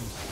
round.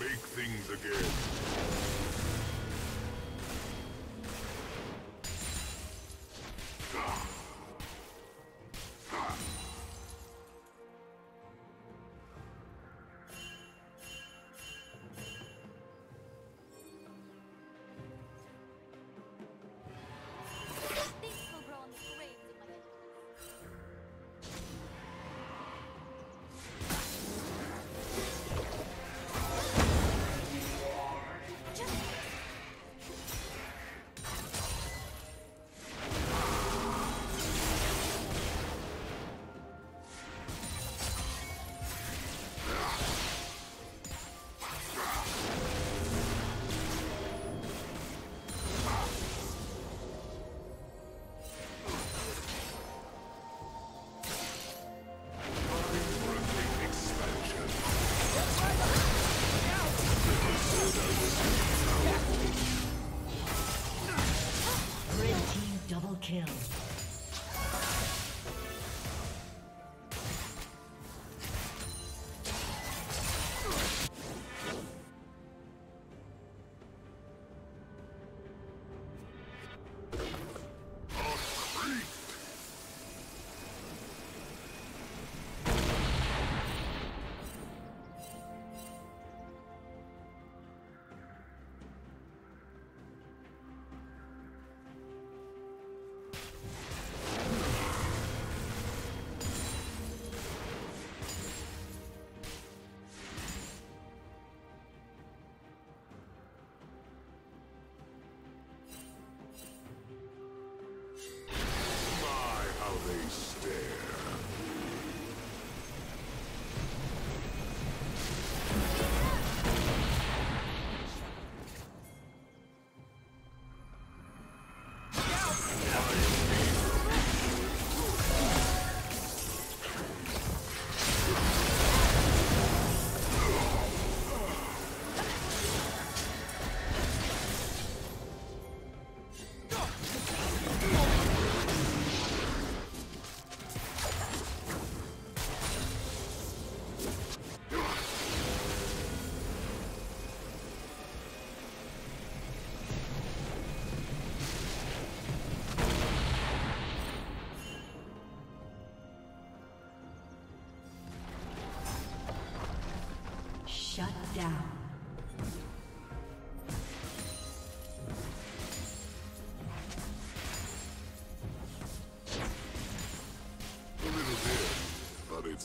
Make things again.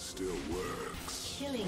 Still works. Killing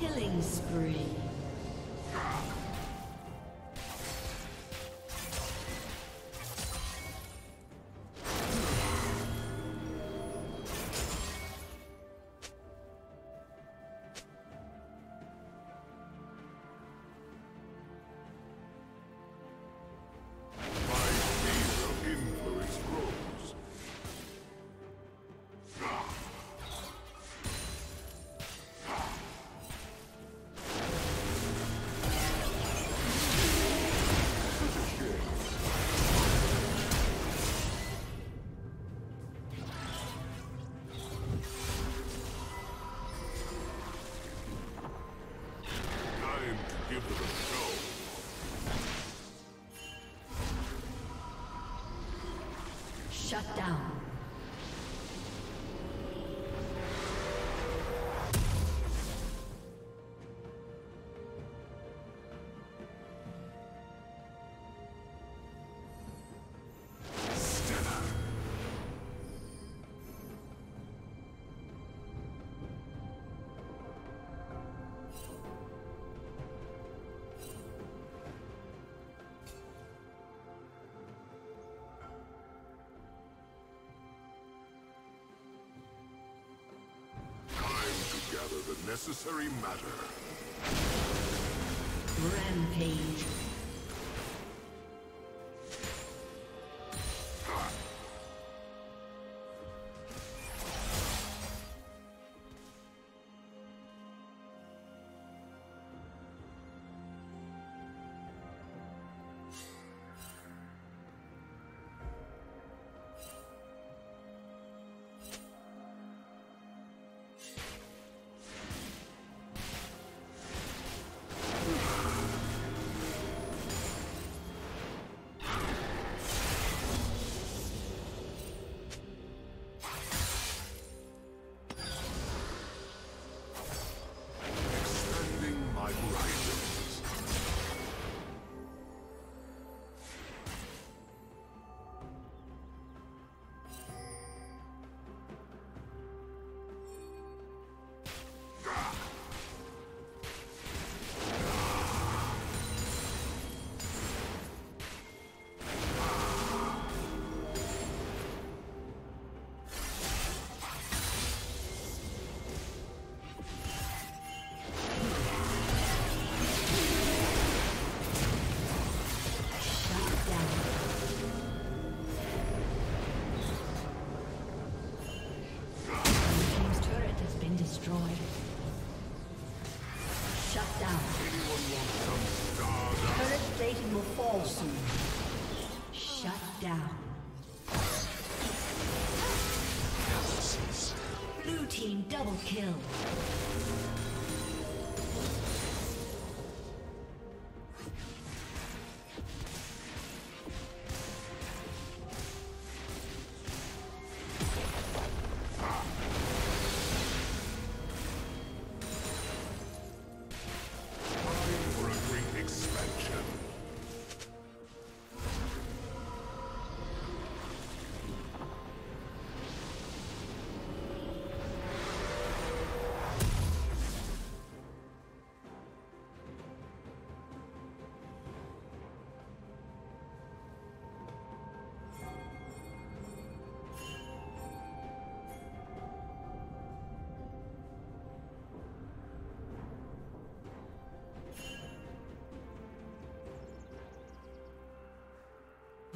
Killing spree. Shut down. The necessary matter. Rampage. Plating will fall soon. Shut down. Blue team double kill.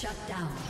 Shut down.